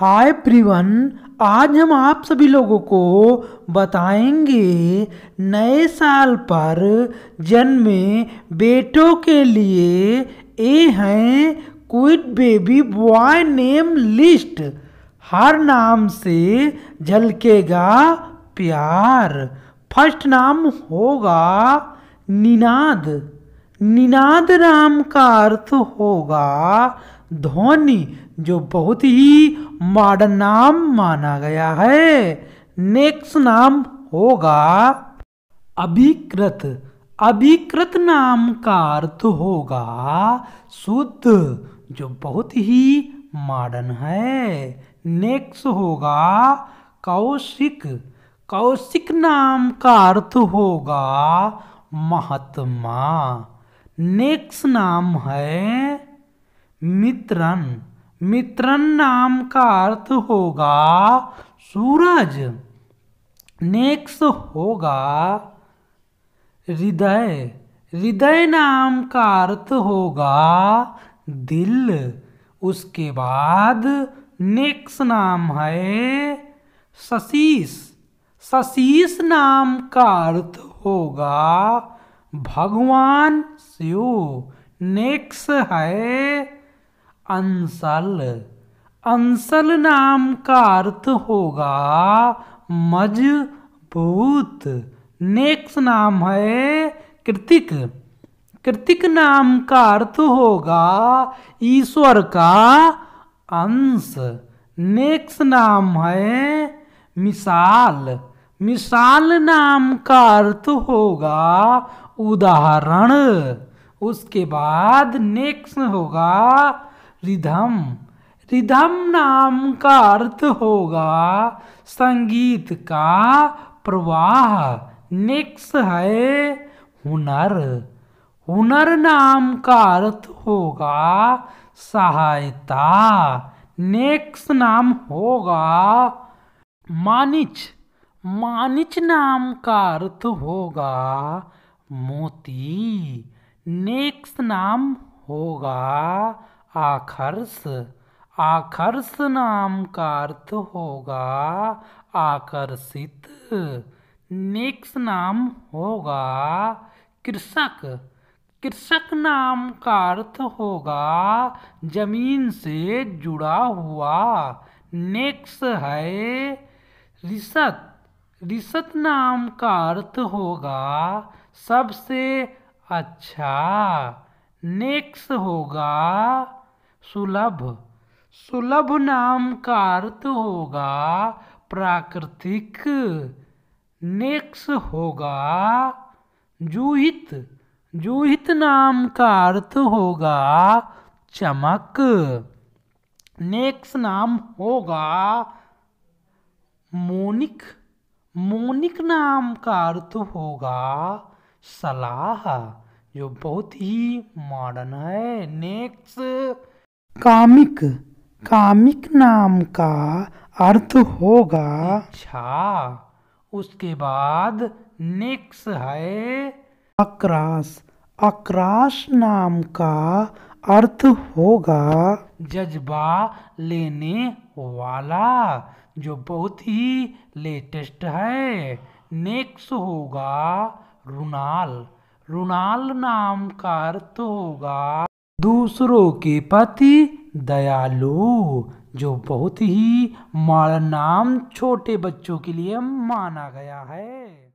हाय प्रिवन आज हम आप सभी लोगों को बताएँगे नए साल पर जन्मे बेटों के लिए ए हैं cute baby boy name list हर नाम से झलकेगा प्यार। फ़र्स्ट नाम होगा निनाद। निनाद नाम का अर्थ होगा ध्वनि, जो बहुत ही मॉडर्न नाम माना गया है। नेक्स्ट नाम होगा अभिकृत। अभिकृत नाम का अर्थ होगा शुद्ध, जो बहुत ही मॉडर्न है। नेक्स्ट होगा कौशिक। कौशिक नाम का अर्थ होगा महात्मा। नेक्स्ट नाम है मित्रन। मित्रन नाम का अर्थ होगा सूरज। नेक्स्ट होगा हृदय। हृदय नाम का अर्थ होगा दिल। उसके बाद नेक्स्ट नाम है सशीष शशीष नाम का अर्थ होगा भगवान शिव। नेक्स्ट है अंसल अंसल नाम का अर्थ होगा मज़बूत नेक्स्ट नाम है कृतिक कृतिक नाम का अर्थ होगा ईश्वर का अंश नेक्स्ट नाम है मिसाल मिसाल नाम का अर्थ होगा उदाहरण उसके बाद नेक्स्ट होगा रिधम। रिधम नाम का अर्थ होगा संगीत का प्रवाह। नेक्स्ट है हुनर। हुनर नाम का अर्थ होगा सहायता। नेक्स्ट नाम होगा मानिच। मानिच नाम का अर्थ होगा मोती। नेक्स्ट नाम होगा आखर्ष आखर्ष नाम का अर्थ होगा आकर्षित। नेक्स्ट नाम होगा कृषक। कृषक नाम का अर्थ होगा ज़मीन से जुड़ा हुआ। नेक्स्ट है रिसत। रिसत नाम का अर्थ होगा सबसे अच्छा। नेक्स्ट होगा सुलभ। सुलभ नाम का अर्थ होगा प्राकृतिक। नेक्स होगा जूहित। जूहित नाम का अर्थ होगा चमक। नेक्स नाम होगा मोनिक। मोनिक नाम का अर्थ होगा सलाह, जो बहुत ही मॉडर्न है। नेक्स्ट कामिक कामिक नाम का अर्थ होगा। अच्छा उसके बाद नेक्स्ट है। अक्रास अक्रास नाम का अर्थ होगा। जज्बा लेने वाला जो बहुत ही लेटेस्ट है नेक्स्ट होगा रुनाल। रुनाल नाम का अर्थ होगा। दूसरों के प्रति दयालु, जो बहुत ही नाम छोटे बच्चों के लिए माना गया है।